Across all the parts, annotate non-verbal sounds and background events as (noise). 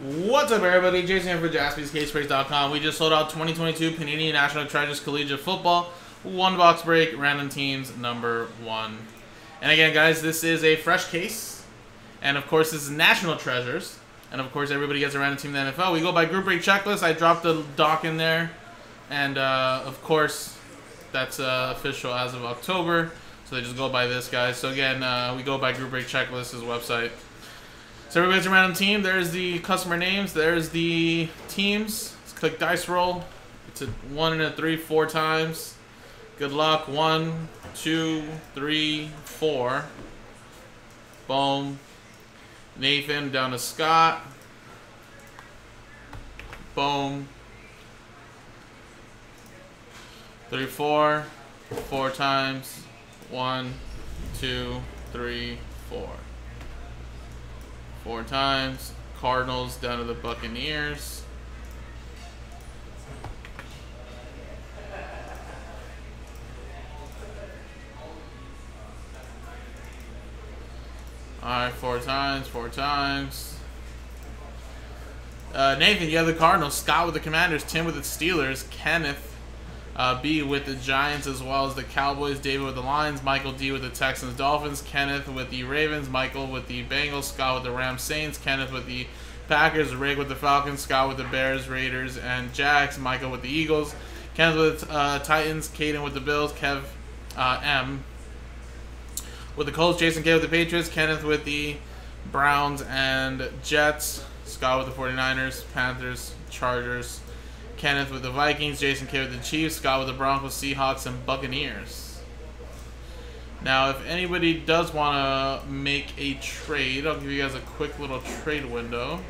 What's up, everybody? Jason here for JaspysCaseBreaks.com. We just sold out 2022 Panini National Treasures Collegiate Football. One box break, random teams, number one. And again, guys, this is a fresh case. And of course, this is National Treasures. And of course, everybody gets a random team in the NFL. We go by group break checklist. I dropped the doc in there. And uh, of course, that's uh, official as of October. So they just go by this, guys. So again, uh, we go by group break checklist, his website. So everybody's a random team. There's the customer names. There's the teams. Let's click dice roll. It's a one and a three, four times. Good luck. One, two, three, four. Boom. Nathan down to Scott. Boom. Three, four. Four times. One, two, three, four. Four times. Cardinals down to the Buccaneers. Alright, four times, four times. Uh, Nathan, you have the Cardinals. Scott with the Commanders. Tim with the Steelers. Kenneth uh, B with the Giants as well as the Cowboys. David with the Lions. Michael D with the Texans Dolphins. Kenneth with the Ravens. Michael with the Bengals. Scott with the Rams Saints. Kenneth with the Packers. Rick with the Falcons. Scott with the Bears, Raiders, and Jacks. Michael with the Eagles. Kenneth with uh, Titans. Caden with the Bills. Kev uh, M with the Colts. Jason K with the Patriots. Kenneth with the Browns and Jets. Scott with the 49ers. Panthers. Chargers. Kenneth with the Vikings, Jason K with the Chiefs, Scott with the Broncos, Seahawks, and Buccaneers. Now, if anybody does want to make a trade, I'll give you guys a quick little trade window.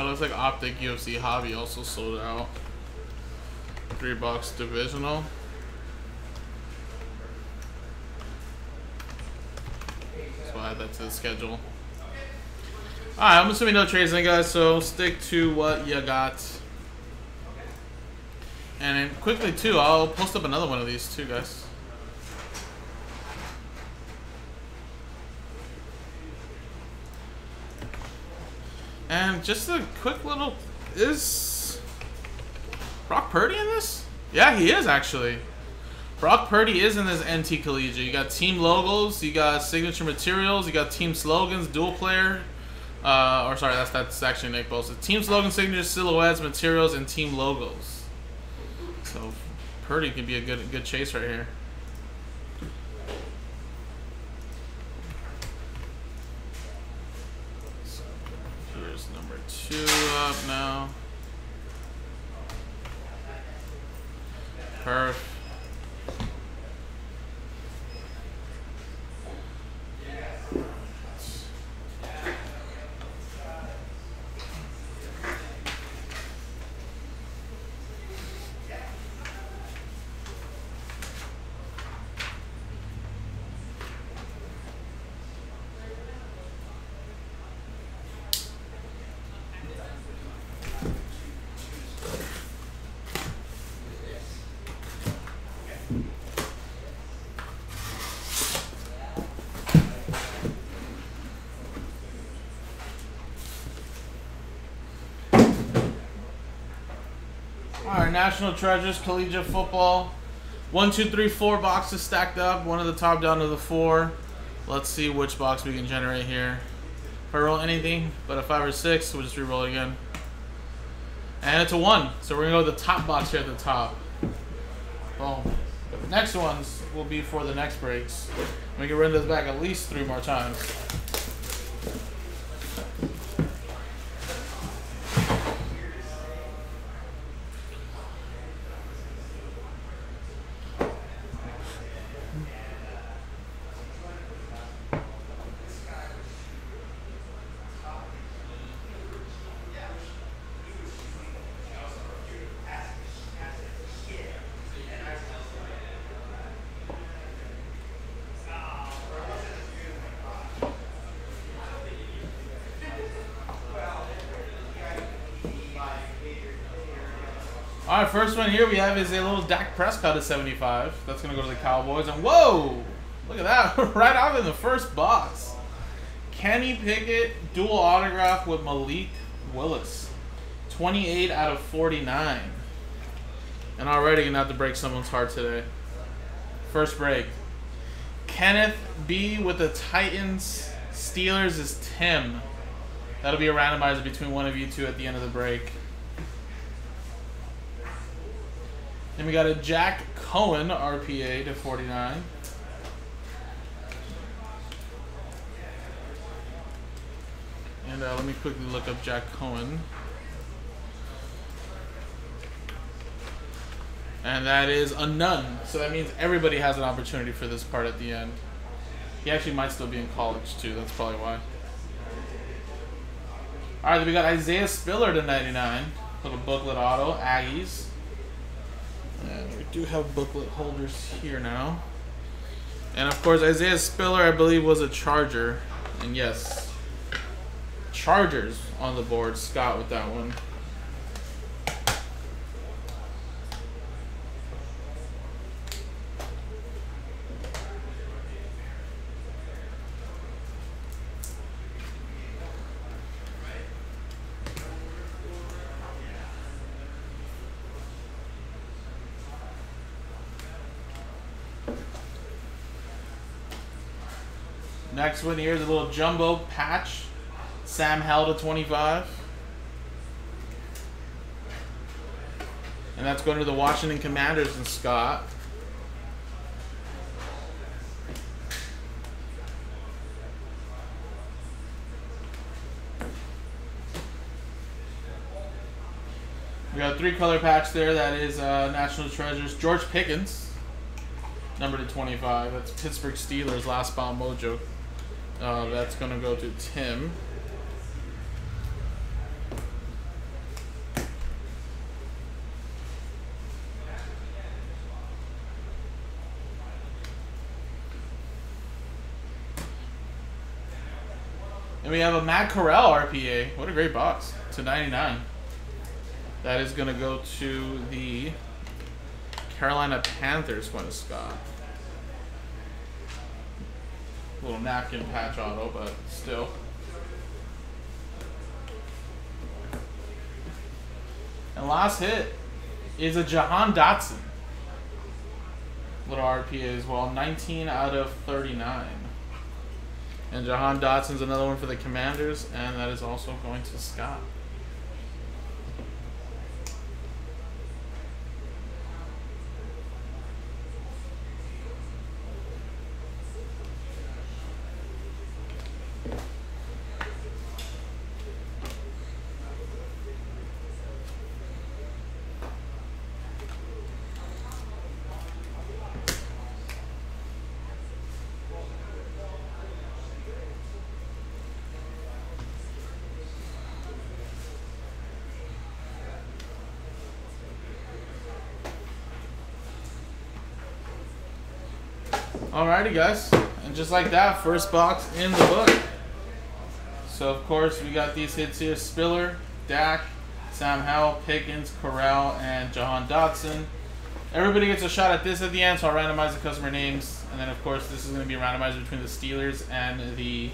Oh, looks like Optic UFC Hobby also sold out. Three bucks divisional. So I add that to the schedule. Alright, I'm assuming no trades then guys, so stick to what you got. And quickly too, I'll post up another one of these too guys. And just a quick little... Is... Brock Purdy in this? Yeah, he is actually. Brock Purdy is in this NT Collegiate. You got team logos, you got signature materials, you got team slogans, dual player. Uh, or sorry, that's that's actually Nick Bosa. Team slogan, signature silhouettes, materials, and team logos. So Purdy could be a good good chase right here. Two up now. Perf. Our National Treasures Collegiate Football. One, two, three, four boxes stacked up. One at the top down to the four. Let's see which box we can generate here. If I roll anything but a five or six, we'll just re-roll again. And it's a one. So we're gonna go with the top box here at the top. Boom. Next ones will be for the next breaks. We can run this back at least three more times. All right, first one here we have is a little Dak Prescott at 75. That's going to go to the Cowboys. And whoa, look at that. (laughs) right out in the first box. Kenny Pickett, dual autograph with Malik Willis. 28 out of 49. And already going to have to break someone's heart today. First break. Kenneth B with the Titans. Steelers is Tim. That'll be a randomizer between one of you two at the end of the break. Then we got a Jack Coan RPA to 49. And uh, let me quickly look up Jack Coan. And that is a none. So that means everybody has an opportunity for this part at the end. He actually might still be in college too. That's probably why. All right, we got Isaiah Spiller to 99. Little booklet auto, Aggies. And we do have booklet holders here now. And of course, Isaiah Spiller, I believe, was a Charger. And yes, Chargers on the board. Scott with that one. Next one here is a little jumbo patch. Sam Howell to 25. And that's going to the Washington Commanders and Scott. We got a three color patch there. That is uh, National Treasures. George Pickens, number to 25. That's Pittsburgh Steelers, last bomb mojo. Uh, that's going to go to Tim. And we have a Matt Corral RPA. What a great box. To 99. That is going to go to the Carolina Panthers, Quinn Scott. Little napkin patch auto, oh, but still. And last hit is a Jahan Dotson. Little RPA as well. 19 out of 39. And Jahan Dotson's another one for the Commanders, and that is also going to Scott. Alrighty, guys. And just like that, first box in the book. So, of course, we got these hits here. Spiller, Dak, Sam Howell, Pickens, Corral, and Jahan Dotson. Everybody gets a shot at this at the end, so I'll randomize the customer names. And then, of course, this is going to be randomized between the Steelers and the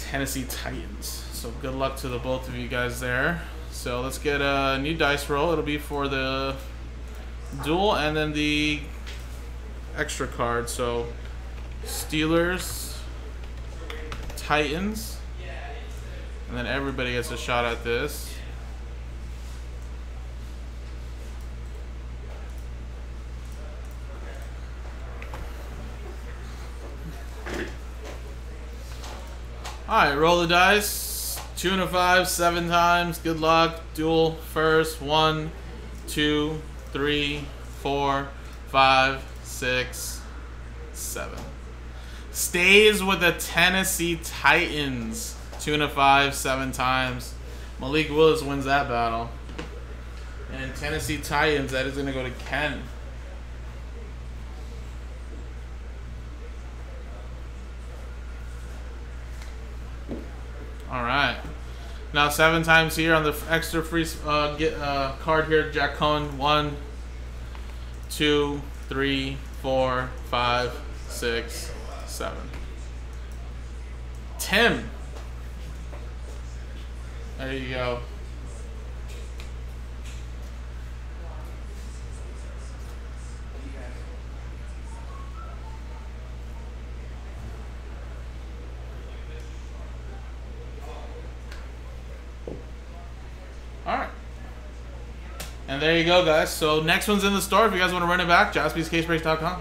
Tennessee Titans. So good luck to the both of you guys there. So let's get a new dice roll. It'll be for the duel and then the extra card. So Steelers, Titans, and then everybody gets a shot at this. Alright, roll the dice. Two and a five, seven times. Good luck. Duel first. One, two, three, four, five, six, seven. Stays with the Tennessee Titans. Two and a five, seven times. Malik Willis wins that battle. And Tennessee Titans, that is going to go to Ken. All right. Now seven times here on the extra free uh, get uh, card here. Jack Coan. One, two, three, four, five, six, seven. Tim. There you go. Alright. And there you go, guys. So next one's in the store. If you guys want to run it back, jaspyscasebreaks.com.